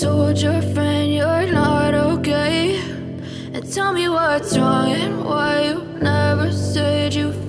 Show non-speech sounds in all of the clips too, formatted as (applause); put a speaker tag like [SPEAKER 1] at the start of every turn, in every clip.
[SPEAKER 1] told your friend you're not okay? And tell me what's wrong and why you never said you.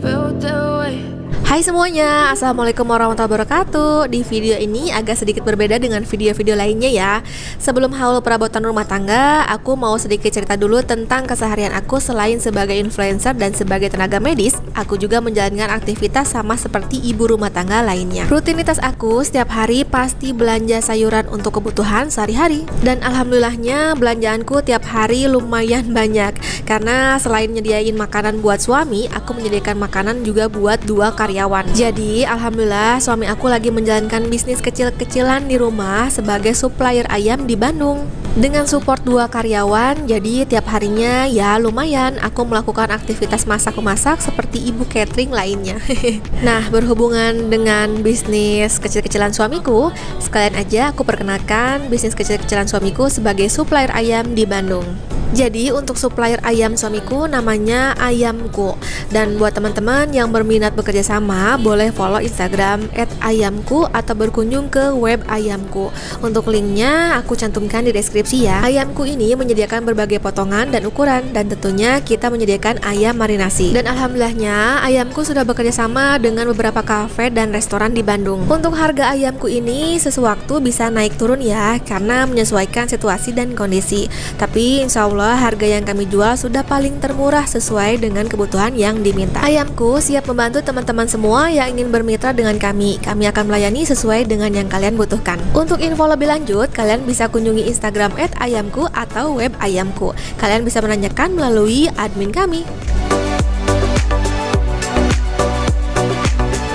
[SPEAKER 2] Hai semuanya, Assalamualaikum warahmatullahi wabarakatuh. Di video ini agak sedikit berbeda dengan video-video lainnya ya. Sebelum haul perabotan rumah tangga Aku mau sedikit cerita dulu tentang keseharian aku Selain sebagai influencer dan sebagai tenaga medis Aku juga menjalankan aktivitas sama seperti ibu rumah tangga lainnya. Rutinitas aku setiap hari pasti belanja sayuran untuk kebutuhan sehari-hari. Dan alhamdulillahnya belanjaanku tiap hari lumayan banyak. Karena selain nyediain makanan buat suami Aku menyediakan makanan juga buat dua karyawan karyawan. Jadi, alhamdulillah suami aku lagi menjalankan bisnis kecil-kecilan di rumah sebagai supplier ayam di Bandung. Dengan support dua karyawan, jadi tiap harinya ya lumayan aku melakukan aktivitas masak-masak seperti ibu catering lainnya. (laughs) nah, berhubungan dengan bisnis kecil-kecilan suamiku, sekalian aja aku perkenalkan bisnis kecil-kecilan suamiku sebagai supplier ayam di Bandung. Jadi untuk supplier ayam suamiku namanya Ayamku. Dan buat teman-teman yang berminat bekerja sama Boleh follow Instagram @ayamku atau berkunjung ke web Ayamku. Untuk linknya aku cantumkan di deskripsi ya. Ayamku ini menyediakan berbagai potongan dan ukuran Dan tentunya kita menyediakan ayam marinasi. Dan alhamdulillahnya Ayamku sudah bekerja sama dengan beberapa kafe dan restoran di Bandung. Untuk harga ayamku ini sesuatu bisa naik turun ya Karena menyesuaikan situasi dan kondisi. Tapi insya Allah Harga yang kami jual sudah paling termurah sesuai dengan kebutuhan yang diminta. Ayamku siap membantu teman-teman semua yang ingin bermitra dengan kami. Kami akan melayani sesuai dengan yang kalian butuhkan. Untuk info lebih lanjut, kalian bisa kunjungi Instagram @ayamku atau web ayamku. Kalian bisa menanyakan melalui admin kami.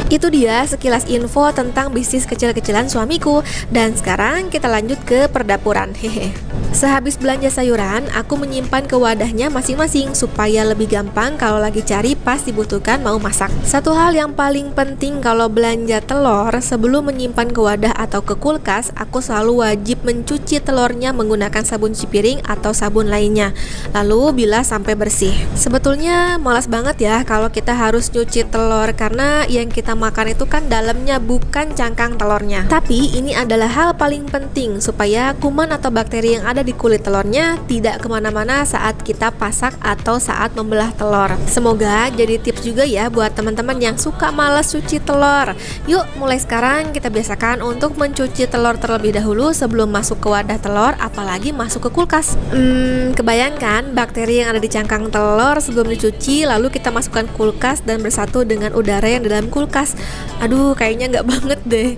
[SPEAKER 2] Itu dia sekilas info tentang bisnis kecil-kecilan suamiku Dan sekarang kita lanjut ke perdapuran Hehe Sehabis belanja sayuran, aku menyimpan ke wadahnya masing-masing supaya lebih gampang kalau lagi cari pas dibutuhkan mau masak. Satu hal yang paling penting kalau belanja telur, sebelum menyimpan ke wadah atau ke kulkas, aku selalu wajib mencuci telurnya menggunakan sabun cipiring atau sabun lainnya. Lalu bila sampai bersih. Sebetulnya malas banget ya kalau kita harus nyuci telur karena yang kita makan itu kan dalamnya bukan cangkang telurnya. Tapi ini adalah hal paling penting supaya kuman atau bakteri yang ada ada di kulit telurnya tidak ke mana-mana saat kita pasak atau saat membelah telur. Semoga jadi tips juga ya buat teman-teman yang suka males cuci telur. Yuk mulai sekarang kita biasakan untuk mencuci telur terlebih dahulu sebelum masuk ke wadah telur, apalagi masuk ke kulkas. Hmm, kebayangkan bakteri yang ada di cangkang telur sebelum dicuci lalu kita masukkan kulkas dan bersatu dengan udara yang di dalam kulkas. Aduh, kayaknya nggak (laughs) banget deh.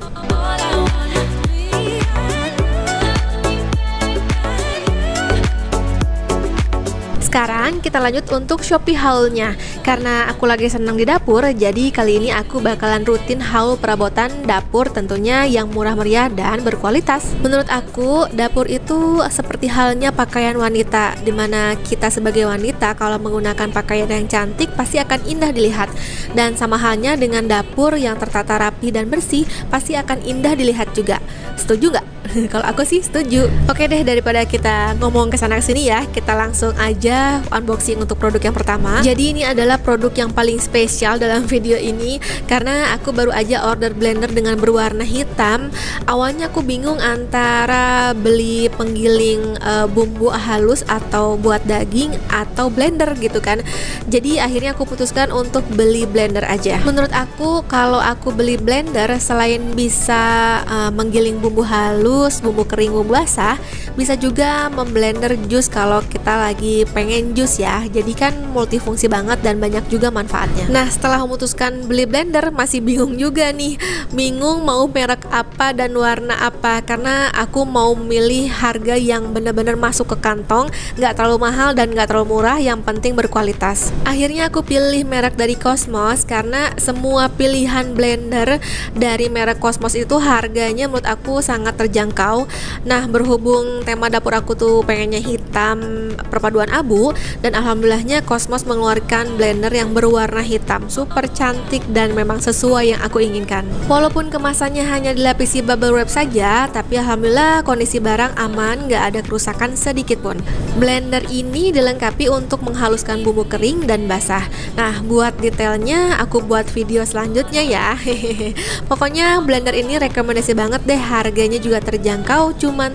[SPEAKER 2] Sekarang kita lanjut untuk Shopee haulnya. Karena aku lagi senang di dapur Jadi kali ini aku bakalan rutin haul perabotan dapur tentunya yang murah meriah dan berkualitas. Menurut aku dapur itu seperti halnya pakaian wanita Di mana kita sebagai wanita kalau menggunakan pakaian yang cantik pasti akan indah dilihat. Dan sama halnya dengan dapur yang tertata rapi dan bersih pasti akan indah dilihat juga. Setuju nggak? (laughs) Kalau aku sih setuju. Oke deh daripada kita ngomong ke sana sini ya, kita langsung aja unboxing untuk produk yang pertama. Jadi ini adalah produk yang paling spesial dalam (laughs) video ini karena aku baru aja order blender dengan berwarna hitam. Awalnya aku bingung antara beli penggiling uh, bumbu halus atau buat daging atau blender gitu kan. Jadi akhirnya aku putuskan untuk beli blender aja. Menurut aku kalau aku beli blender selain bisa uh, menggiling bumbu halus jus, bumbu kering, bumbu basah, bisa juga memblender jus kalau kita lagi pengen jus ya. Jadi kan multifungsi banget dan banyak juga manfaatnya. Nah, setelah memutuskan beli blender masih bingung juga nih. Bingung mau merek apa dan warna apa karena aku mau milih harga yang benar-benar masuk ke kantong, nggak terlalu mahal dan nggak terlalu murah, yang penting berkualitas. Akhirnya aku pilih merek dari Cosmos karena semua pilihan blender dari merek Cosmos itu harganya menurut aku sangat terjangkau. Nah, berhubung tema dapur aku tuh pengennya hitam perpaduan abu dan alhamdulillahnya Cosmos mengeluarkan blender yang berwarna hitam super cantik dan memang sesuai yang aku inginkan. Walaupun kemasannya hanya dilapisi bubble wrap saja tapi alhamdulillah kondisi barang aman gak ada kerusakan sedikit pun. Blender ini dilengkapi untuk menghaluskan bumbu kering dan basah. Nah buat detailnya aku buat video selanjutnya ya. (laughs) Pokoknya blender ini rekomendasi banget deh harganya juga terjangkau cuman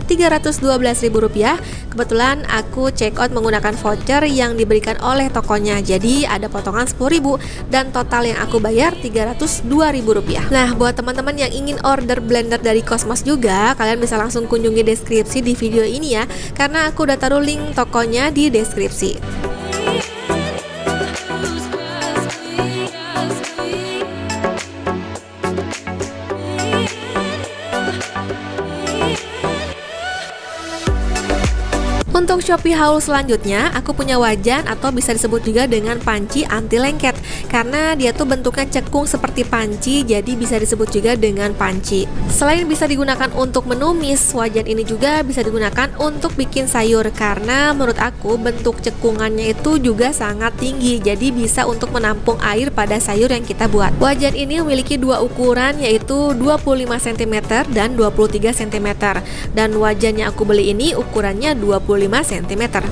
[SPEAKER 2] Rp312.000 kebetulan aku check out menggunakan voucher yang diberikan oleh tokonya. Jadi ada potongan 10.000 dan total yang aku bayar Rp302.000 nah buat teman-teman yang ingin order blender dari Cosmos juga kalian bisa langsung kunjungi deskripsi di video ini ya. Karena aku udah taruh link tokonya di deskripsi Shopee haul selanjutnya, aku punya wajan atau bisa disebut juga dengan panci anti lengket karena dia tuh bentuknya cekung seperti panci, jadi bisa disebut juga dengan panci. Selain bisa digunakan untuk menumis, wajan ini juga bisa digunakan untuk bikin sayur karena menurut aku bentuk cekungannya itu juga sangat tinggi, jadi bisa untuk menampung air pada sayur yang kita buat. Wajan ini memiliki dua ukuran yaitu 25 cm dan 23 cm. Dan wajan yang aku beli ini ukurannya 25 cm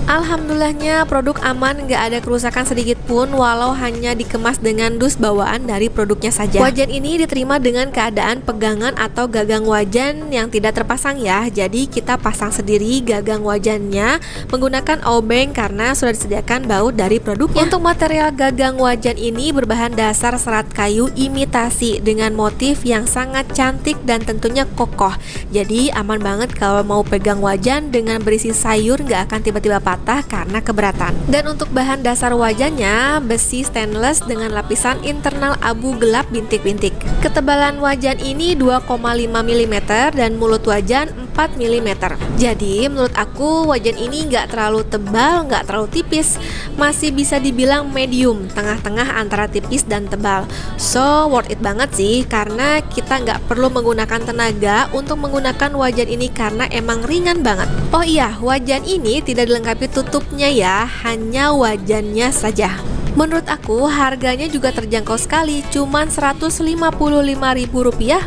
[SPEAKER 2] Alhamdulillahnya produk aman gak ada kerusakan sedikit pun walau hanya dikemas dengan dus bawaan dari produknya saja. Wajan ini diterima dengan keadaan pegangan atau gagang wajan yang tidak terpasang ya. Jadi kita pasang sendiri gagang wajannya menggunakan obeng karena sudah disediakan baut dari produknya. Untuk material gagang wajan ini berbahan dasar serat kayu imitasi dengan motif yang sangat cantik dan tentunya kokoh. Jadi aman banget kalau mau pegang wajan dengan berisi sayur nggak akan tiba-tiba patah karena keberatan. Dan untuk bahan dasar wajannya besi stainless dengan lapisan internal abu gelap bintik-bintik. Ketebalan wajan ini 2,5 mm dan mulut wajan 4 mm. Jadi menurut aku wajan ini nggak terlalu tebal, nggak terlalu tipis, masih bisa dibilang medium, tengah-tengah antara tipis dan tebal. So worth it banget sih karena kita nggak perlu menggunakan tenaga untuk menggunakan wajan ini karena emang ringan banget. Oh iya, wajan ini tidak dilengkapi tutupnya ya, hanya wajannya saja. Menurut aku harganya juga terjangkau sekali, cuman Rp155.000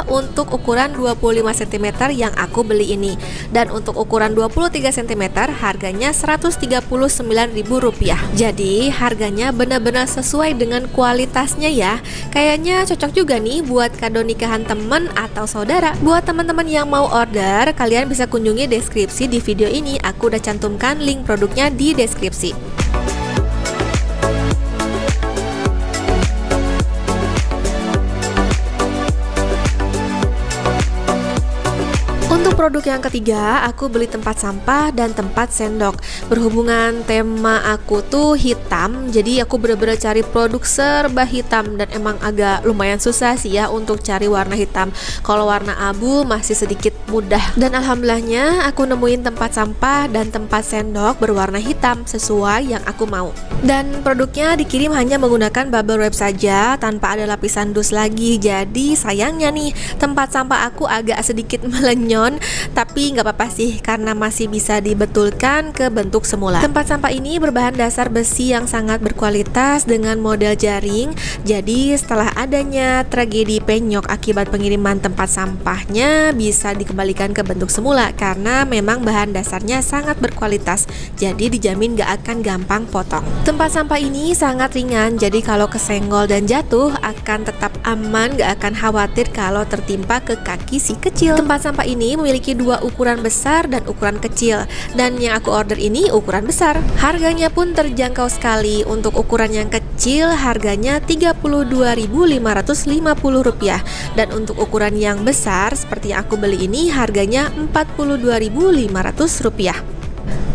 [SPEAKER 2] untuk ukuran 25 cm yang aku beli ini. Dan untuk ukuran 23 cm harganya Rp139.000. Jadi harganya benar-benar sesuai dengan kualitasnya ya. Kayaknya cocok juga nih buat kado nikahan temen atau saudara. Buat teman-teman yang mau order, kalian bisa kunjungi deskripsi di video ini. Aku udah cantumkan link produknya di deskripsi. Produk yang ketiga, aku beli tempat sampah dan tempat sendok. Berhubungan tema aku tuh hitam, jadi aku bener-bener cari produk serba hitam dan emang agak lumayan susah sih ya untuk cari warna hitam. Kalau warna abu masih sedikit mudah. Dan alhamdulillahnya aku nemuin tempat sampah dan tempat sendok berwarna hitam sesuai yang aku mau. Dan produknya dikirim hanya menggunakan bubble wrap saja tanpa ada lapisan dus lagi. Jadi sayangnya nih tempat sampah aku agak sedikit (laughs) melenyon tapi nggak apa-apa sih karena masih bisa dibetulkan ke bentuk semula. Tempat sampah ini berbahan dasar besi yang sangat berkualitas dengan model jaring. Jadi setelah adanya tragedi penyok akibat pengiriman tempat sampahnya bisa dikembalikan ke bentuk semula karena memang bahan dasarnya sangat berkualitas. Jadi dijamin nggak akan gampang potong. Tempat sampah ini sangat ringan, jadi kalau kesenggol dan jatuh akan tetap aman, nggak akan khawatir kalau tertimpa ke kaki si kecil. Tempat sampah ini memiliki memiliki dua ukuran besar dan ukuran kecil. Dan yang aku order ini ukuran besar. Harganya pun terjangkau sekali. Untuk ukuran yang kecil harganya Rp32.550 dan untuk ukuran yang besar seperti yang aku beli ini harganya Rp42.500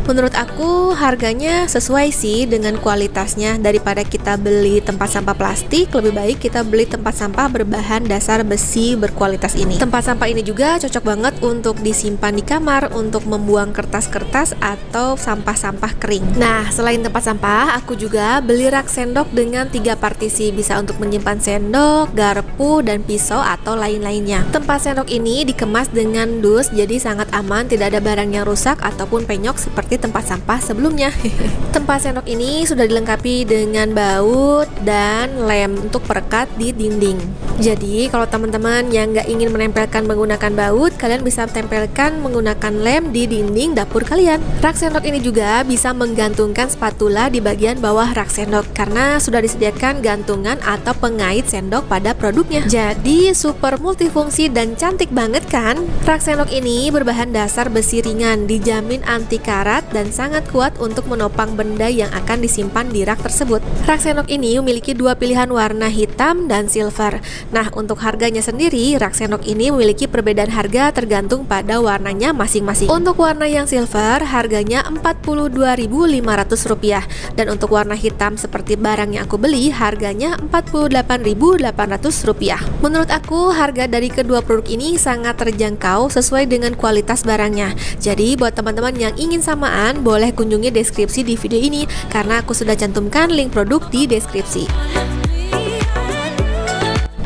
[SPEAKER 2] Menurut aku harganya sesuai sih dengan kualitasnya daripada kita beli tempat sampah plastik lebih baik kita beli tempat sampah berbahan dasar besi berkualitas ini. Tempat sampah ini juga cocok banget untuk disimpan di kamar untuk membuang kertas-kertas atau sampah-sampah kering. Nah, selain tempat sampah, aku juga beli rak sendok dengan tiga partisi bisa untuk menyimpan sendok, garpu, dan pisau atau lain-lainnya. Tempat sendok ini dikemas dengan dus jadi sangat aman, tidak ada barang yang rusak ataupun penyok seperti seperti tempat sampah sebelumnya. (laughs) tempat sendok ini sudah dilengkapi dengan baut dan lem untuk perekat di dinding. Jadi kalau teman-teman yang nggak ingin menempelkan menggunakan baut, kalian bisa tempelkan menggunakan lem di dinding dapur kalian. Rak sendok ini juga bisa menggantungkan spatula di bagian bawah rak sendok karena sudah disediakan gantungan atau pengait sendok pada produknya. Jadi super multifungsi dan cantik banget kan? Rak sendok ini berbahan dasar besi ringan, dijamin anti karat berat dan sangat kuat untuk menopang benda yang akan disimpan di rak tersebut. Rak sendok ini memiliki dua pilihan warna hitam dan silver. Nah, untuk harganya sendiri, rak sendok ini memiliki perbedaan harga tergantung pada warnanya masing-masing. Untuk warna yang silver, harganya Rp42.500 dan untuk warna hitam seperti barang yang aku beli, harganya Rp48.800. Menurut aku, harga dari kedua produk ini sangat terjangkau sesuai dengan kualitas barangnya. Jadi, buat teman-teman yang ingin sama boleh kunjungi deskripsi di video ini karena aku sudah cantumkan link produk di deskripsi.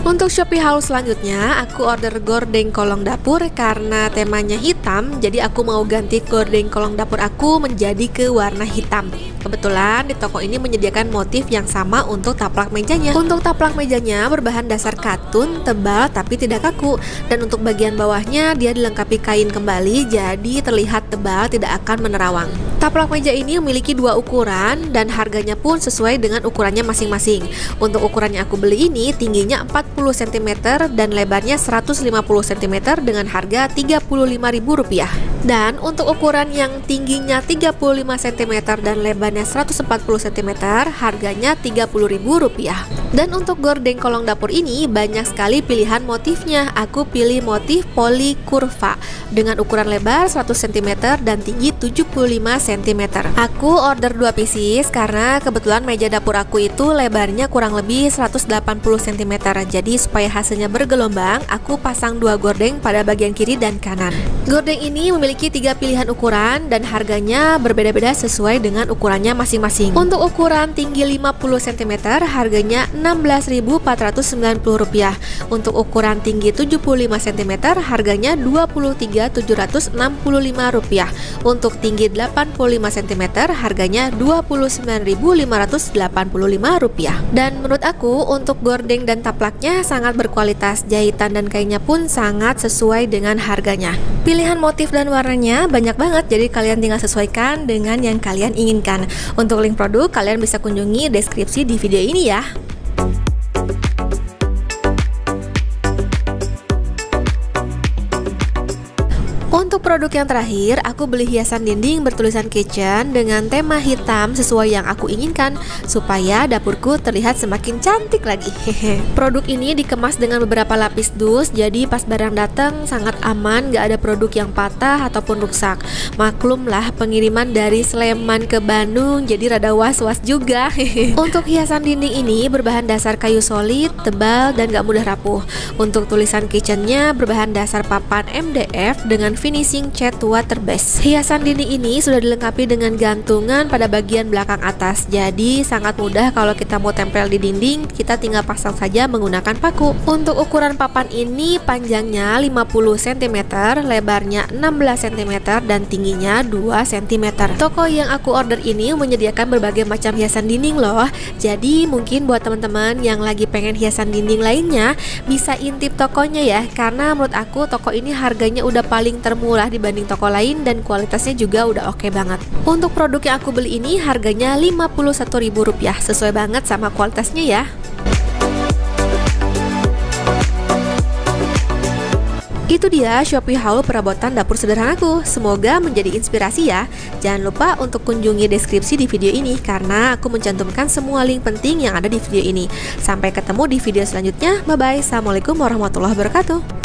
[SPEAKER 2] Untuk Shopee haul selanjutnya, aku order gordeng kolong dapur karena temanya hitam, jadi aku mau ganti gordeng kolong dapur aku menjadi ke warna hitam. Kebetulan di toko ini menyediakan motif yang sama untuk taplak mejanya. Untuk taplak mejanya berbahan dasar katun, tebal tapi tidak kaku. Dan untuk bagian bawahnya dia dilengkapi kain kembali jadi terlihat tebal tidak akan menerawang. Taplak meja ini memiliki dua ukuran dan harganya pun sesuai dengan ukurannya masing-masing. Untuk ukuran yang aku beli ini tingginya 40 cm dan lebarnya 150 cm dengan harga Rp35.000. Dan untuk ukuran yang tingginya 35 cm dan lebarnya ukurannya 140 cm, harganya Rp30.000. Dan untuk gordeng kolong dapur ini banyak sekali pilihan motifnya. Aku pilih motif poli kurva dengan ukuran lebar 100 cm dan tinggi 75 cm. Aku order 2 pieces karena kebetulan meja dapur aku itu lebarnya kurang lebih 180 cm. Jadi supaya hasilnya bergelombang, aku pasang dua gordeng pada bagian kiri dan kanan. Gordeng ini memiliki tiga pilihan ukuran dan harganya berbeda-beda sesuai dengan ukurannya ukurannya masing-masing. Untuk ukuran tinggi 50 cm harganya Rp16.490. Untuk ukuran tinggi 75 cm harganya Rp23.765. Untuk tinggi 85 cm harganya Rp29.585. Dan menurut aku untuk gordeng dan taplaknya sangat berkualitas. Jahitan dan kainnya pun sangat sesuai dengan harganya. Pilihan motif dan warnanya banyak banget jadi kalian tinggal sesuaikan dengan yang kalian inginkan. Untuk link produk kalian bisa kunjungi deskripsi di video ini ya. Produk yang terakhir, aku beli hiasan dinding bertulisan kitchen dengan tema hitam sesuai yang aku inginkan supaya dapurku terlihat semakin cantik lagi. produk ini dikemas dengan beberapa lapis dus, jadi pas barang datang sangat aman, gak ada produk yang patah ataupun rusak. Maklumlah pengiriman dari Sleman ke Bandung, jadi rada was-was juga. Untuk hiasan dinding ini berbahan dasar kayu solid, tebal, dan gak mudah rapuh. Untuk tulisan kitchennya berbahan dasar papan MDF dengan finishing cat water base. Hiasan dinding ini sudah dilengkapi dengan gantungan pada bagian belakang atas. Jadi sangat mudah kalau kita mau tempel di dinding, kita tinggal pasang saja menggunakan paku. Untuk ukuran papan ini panjangnya 50 cm, lebarnya 16 cm dan tingginya 2 cm. Toko yang aku order ini menyediakan berbagai macam hiasan dinding loh. Jadi mungkin buat teman-teman yang lagi pengen hiasan dinding lainnya bisa intip tokonya ya karena menurut aku toko ini harganya udah paling ter termurah dibanding toko lain dan kualitasnya juga udah oke okay banget. Untuk produk yang aku beli ini harganya Rp51.000 sesuai banget sama kualitasnya ya. Itu dia Shopee haul perabotan dapur sederhanaku. Semoga menjadi inspirasi ya. Jangan lupa untuk kunjungi deskripsi di video ini karena aku mencantumkan semua link penting yang ada di video ini. Sampai ketemu di video selanjutnya. Bye bye. Assalamualaikum warahmatullahi wabarakatuh.